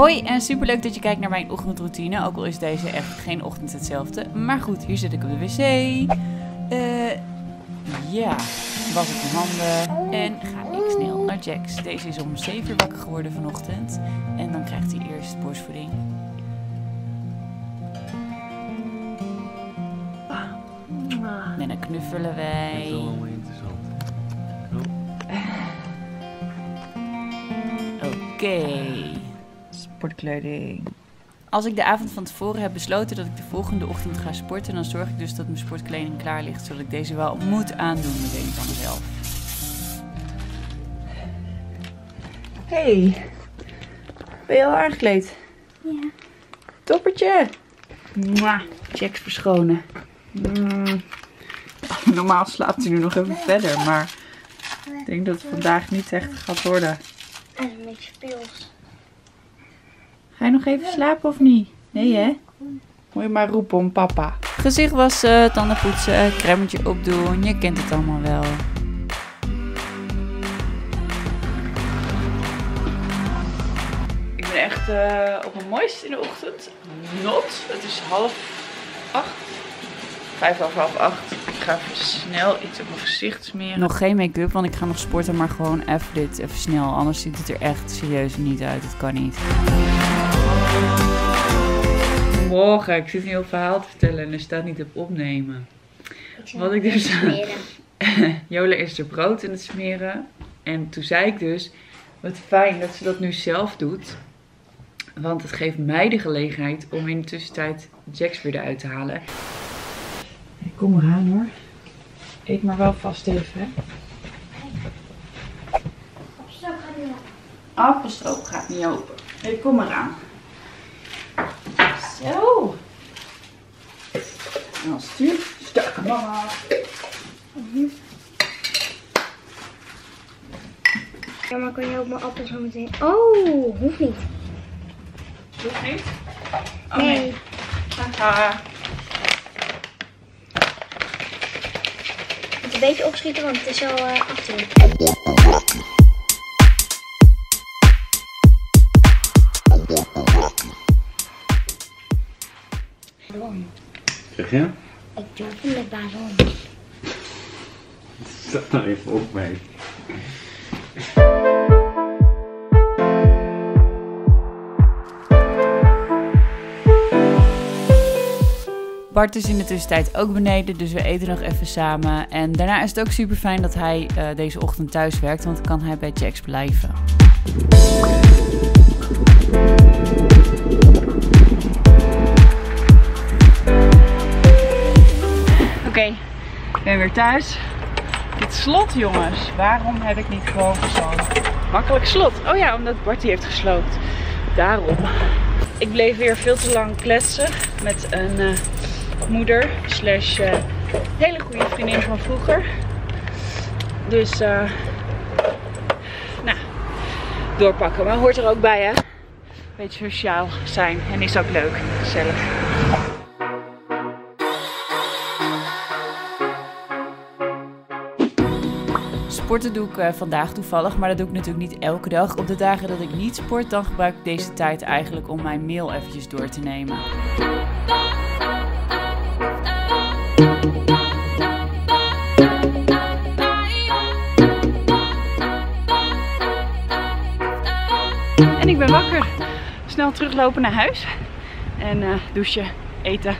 Hoi en superleuk dat je kijkt naar mijn ochtendroutine. Ook al is deze echt geen ochtend hetzelfde. Maar goed, hier zit ik op de wc. Eh ja, was ik mijn handen en ga ik snel naar Jax. Deze is om 7 uur wakker geworden vanochtend. En dan krijgt hij eerst borstvoeding. En dan knuffelen wij. interessant. Sportkleding. Als ik de avond van tevoren heb besloten dat ik de volgende ochtend ga sporten, dan zorg ik dus dat mijn sportkleding klaar ligt, zodat ik deze wel moet aandoen meteen van mezelf. Hey, ben je al aangekleed? Ja. Toppertje! Mwah, checks verschonen. Mm. Normaal slaapt hij nu nog even verder, maar ik denk dat het vandaag niet echt gaat worden. En een beetje speels. Ga je nog even slapen of niet? Nee hè? Moet je maar roepen om papa. Gezicht wassen, tanden poetsen, cremmetje opdoen. Je kent het allemaal wel. Ik ben echt eh, op mijn mooiste in de ochtend. Not. Het is half acht. Vijf over half acht. Ik ga even snel iets op mijn gezicht smeren. Nog geen make-up, want ik ga nog sporten. Maar gewoon even dit, even snel. Anders ziet het er echt serieus niet uit. Het kan niet. Morgen, ik zit nu een verhaal te vertellen en er staat niet op opnemen. Wat ik dus- Jola is er brood in het smeren. En toen zei ik dus, wat fijn dat ze dat nu zelf doet. Want het geeft mij de gelegenheid om in de tussentijd Jax weer eruit te halen. Kom eraan hoor. Eet maar wel vast even. Hè. Appelstroop gaat niet open. Hey, kom eraan. Zo. En dan stuur. Sterke mama. Ja, maar kan je ook mijn appel zo meteen... Oh, hoeft niet. Doet niet? Oh nee. Haha. Ik moet een beetje opschieten, want het is al eh 8 Zeg je? Ik durf hem met ballon. Zet nou even op mij. Bart is in de tussentijd ook beneden, dus we eten nog even samen. En daarna is het ook super fijn dat hij eh, deze ochtend thuis werkt, want dan kan hij bij Jax blijven. Ik ben weer thuis. Dit slot, jongens. Waarom heb ik niet gewoon zo'n makkelijk slot? Oh ja, omdat Bart die heeft gesloopt. Daarom. Ik bleef weer veel te lang kletsen met een eh, moeder slash eh, hele goede vriendin van vroeger. Dus, eh nou, doorpakken. Maar hoort er ook bij, hè? Beetje sociaal zijn en is ook leuk, gezellig. Sporten doe ik eh, vandaag toevallig, maar dat doe ik natuurlijk niet elke dag. Op de dagen dat ik niet sport, dan gebruik ik deze tijd eigenlijk om mijn mail eventjes door te nemen. En ik ben wakker. Snel teruglopen naar huis. En eh, douchen, eten.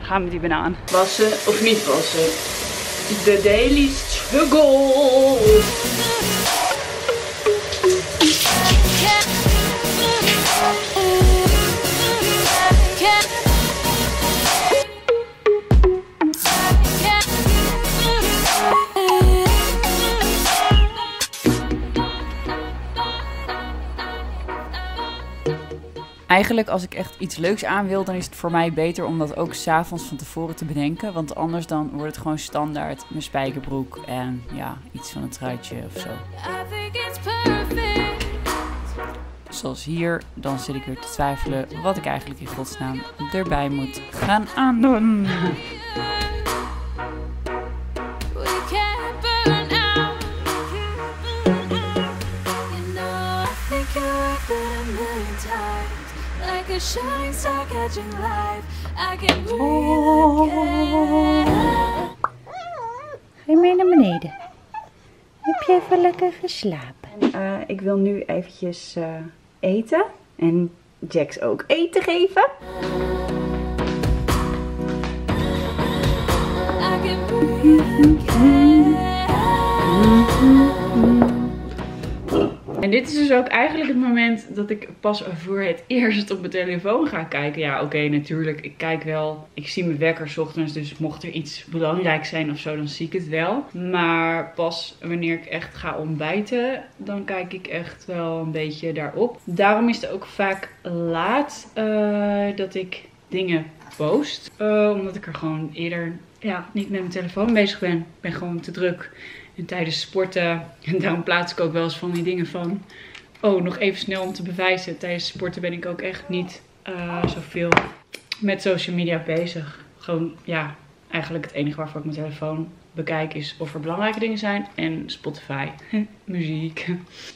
Gaan met die banaan. Wassen of niet wassen? De daily the goal. Eigenlijk als ik echt iets leuks aan wil, dan is het voor mij beter om dat ook s'avonds van tevoren te bedenken. Want anders dan wordt het gewoon standaard mijn spijkerbroek en ja, iets van een truitje of zo. Zoals hier, dan zit ik weer te twijfelen wat ik eigenlijk in godsnaam erbij moet gaan aandoen. Shining star catching light. I can breathe again. Ga je mee naar beneden? Heb je even lekker geslapen? Eh, ik wil nu eventjes eh, eten. En Jax ook eten geven. I can breathe again. Dit is dus ook eigenlijk het moment dat ik pas voor het eerst op mijn telefoon ga kijken. Ja, oké, natuurlijk. Ik kijk wel. Ik zie mijn wekker ochtends. Dus mocht er iets belangrijks zijn of zo, dan zie ik het wel. Maar pas wanneer ik echt ga ontbijten, dan kijk ik echt wel een beetje daarop. Daarom is het ook vaak laat eh, dat ik dingen post. Eh, omdat ik er gewoon eerder ja, niet met mijn telefoon bezig ben. Ik ben gewoon te druk. En tijdens sporten, en daarom plaats ik ook wel eens van die dingen van... Oh, nog even snel om te bewijzen. Tijdens sporten ben ik ook echt niet eh, zoveel met social media bezig. Gewoon, ja, eigenlijk het enige waarvoor ik mijn telefoon bekijk is of er belangrijke dingen zijn. En Spotify, muziek.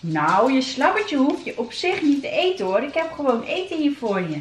Nou, je slabbertje hoef je op zich niet te eten hoor. Ik heb gewoon eten hier voor je.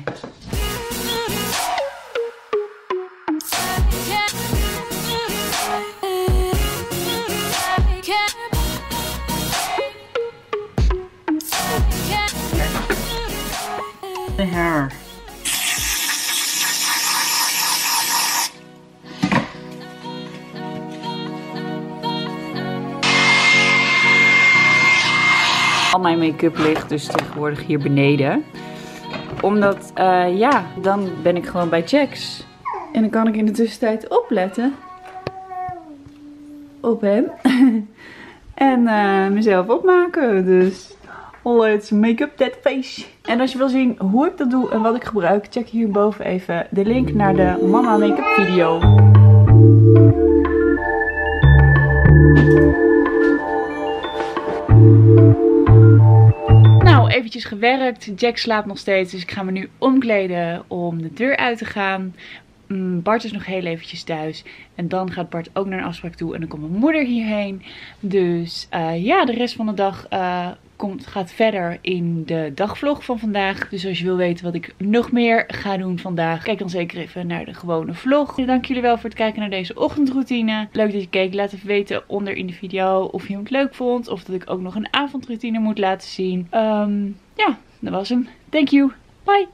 Al mijn make-up ligt dus tegenwoordig hier beneden. Omdat, eh, ja, dan ben ik gewoon bij Jax. En dan kan ik in de tussentijd opletten. Op hem. en eh, mezelf opmaken. Dus Let's make up that face. En als je wil zien hoe ik dat doe en wat ik gebruik, check hierboven even de link naar de mama make-up video. Gewerkt. Jack slaapt nog steeds, dus ik ga me nu omkleden om de deur uit te gaan. Mm, Bart is nog heel eventjes thuis. En dan gaat Bart ook naar een afspraak toe. En dan komt mijn moeder hierheen. Dus eh, ja, de rest van de dag eh, komt, gaat verder in de dagvlog van vandaag. Dus als je wil weten wat ik nog meer ga doen vandaag, kijk dan zeker even naar de gewone vlog. Dank jullie wel voor het kijken naar deze ochtendroutine. Leuk dat je keek. Laat even weten onder in de video of je het leuk vond. Of dat ik ook nog een avondroutine moet laten zien. Ehm, ja, dat was hem. Thank you. Bye.